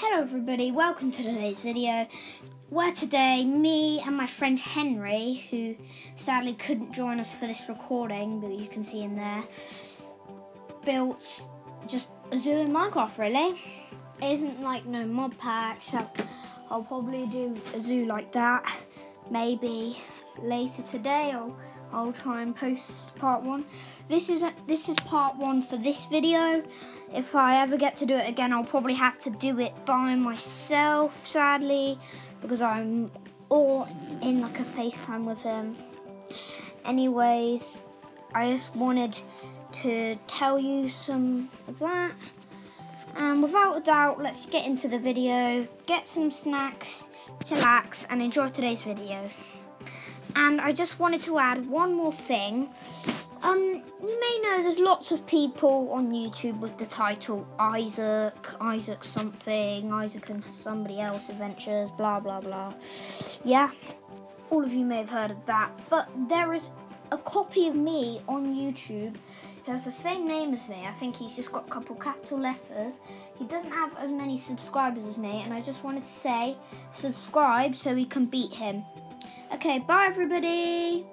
Hello everybody, welcome to today's video where today me and my friend Henry, who sadly couldn't join us for this recording, but you can see him there, built just a zoo in Minecraft really. It isn't like no mod pack, so I'll probably do a zoo like that maybe later today or I'll try and post part one. This is a, this is part one for this video. If I ever get to do it again, I'll probably have to do it by myself, sadly, because I'm all in like a FaceTime with him. Anyways, I just wanted to tell you some of that. And without a doubt, let's get into the video, get some snacks, chillax, and enjoy today's video. And I just wanted to add one more thing. Um, you may know there's lots of people on YouTube with the title Isaac, Isaac something, Isaac and somebody else adventures, blah blah blah. Yeah, all of you may have heard of that. But there is a copy of me on YouTube who has the same name as me. I think he's just got a couple capital letters. He doesn't have as many subscribers as me, and I just wanted to say subscribe so we can beat him. Okay, bye everybody.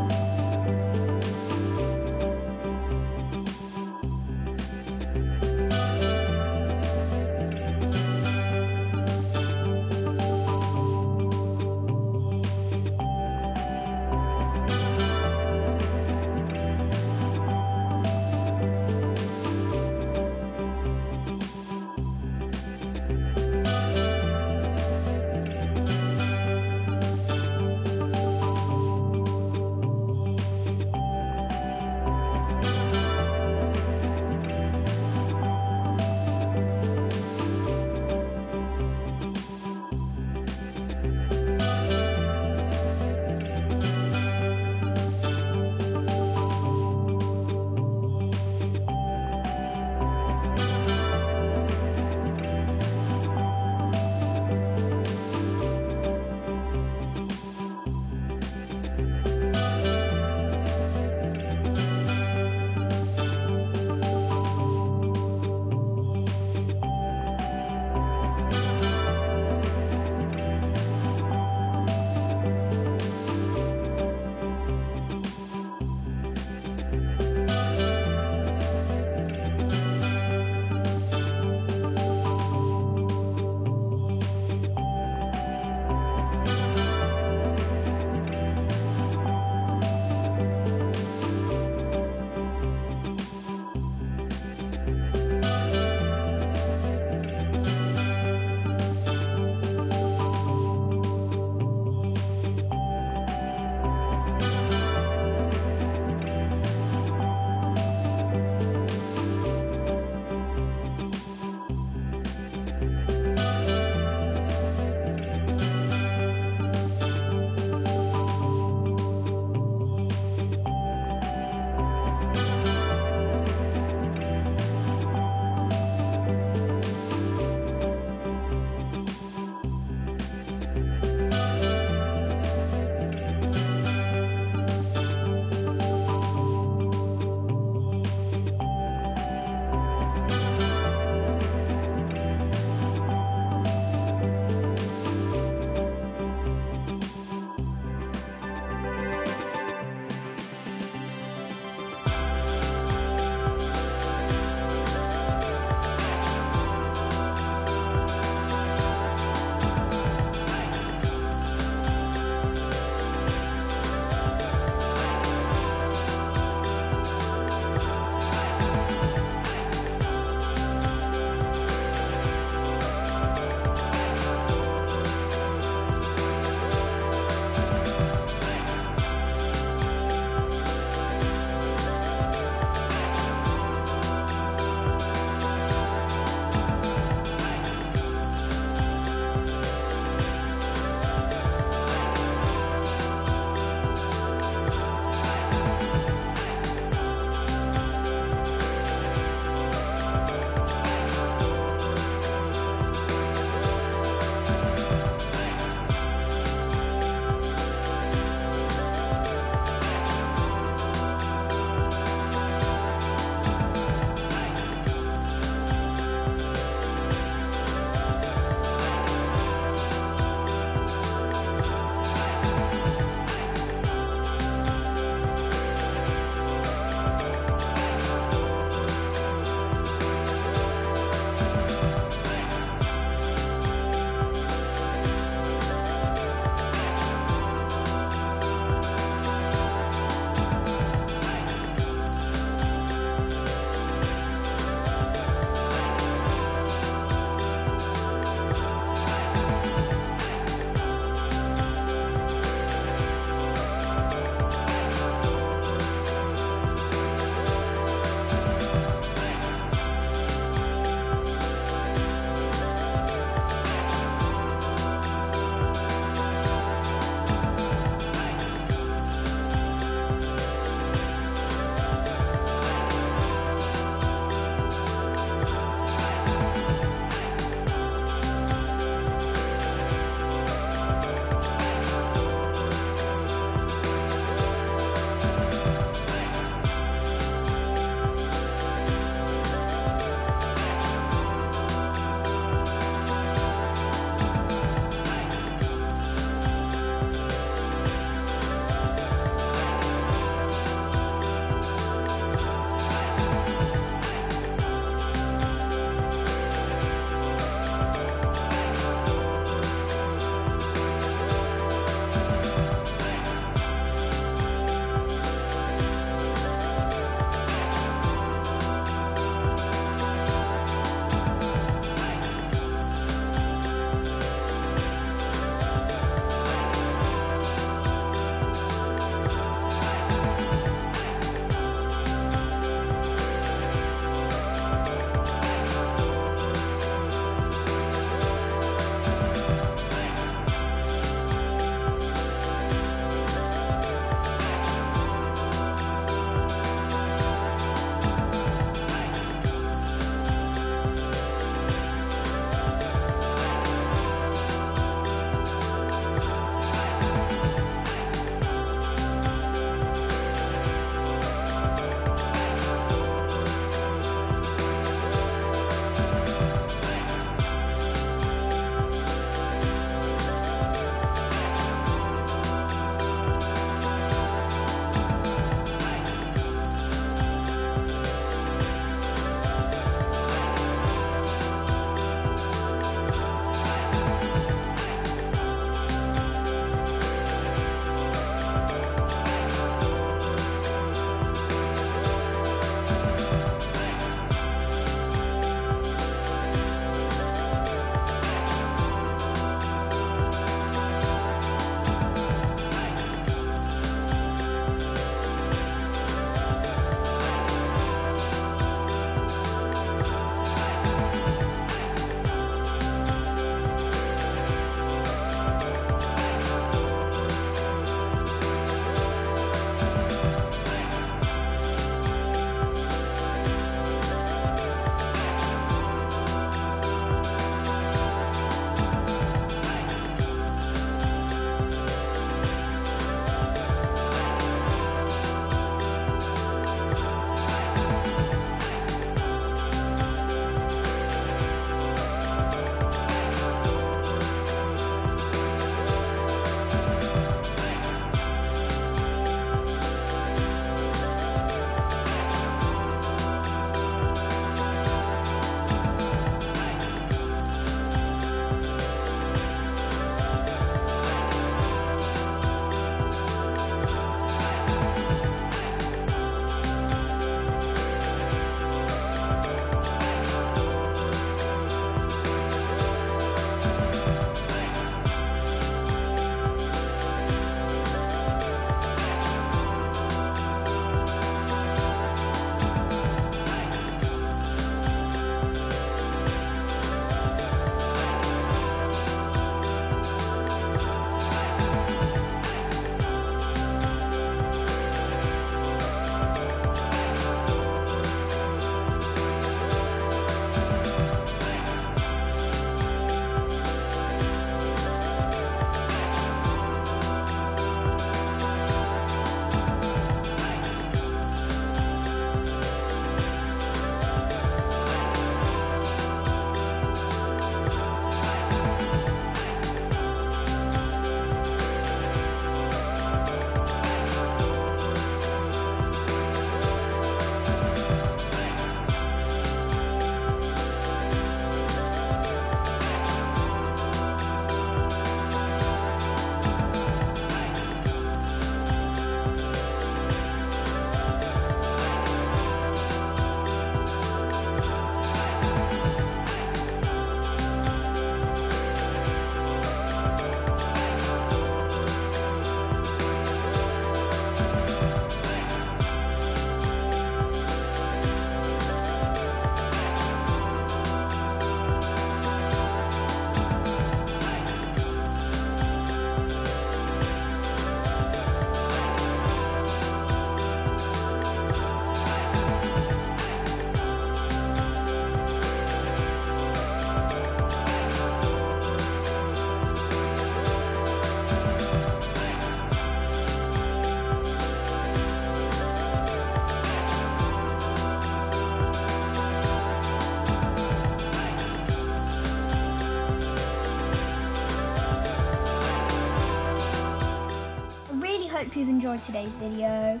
Enjoyed today's video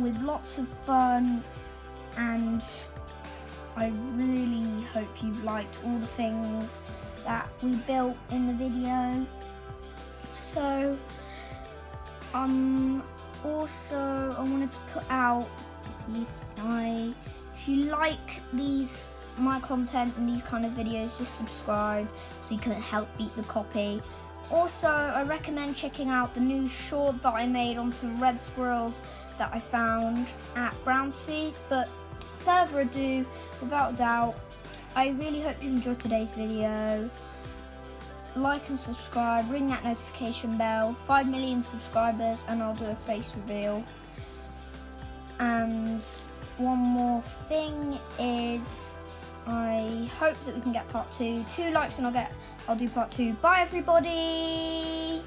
with lots of fun and I really hope you've liked all the things that we built in the video. So, um, also I wanted to put out, I, if you like these, my content and these kind of videos, just subscribe so you can help beat the copy. Also, I recommend checking out the new short that I made on some red squirrels that I found at Brownsea. But further ado, without doubt, I really hope you enjoyed today's video. Like and subscribe, ring that notification bell. 5 million subscribers and I'll do a face reveal. And one more thing is I hope that we can get part two. Two likes and I'll get I'll do part two. Bye everybody!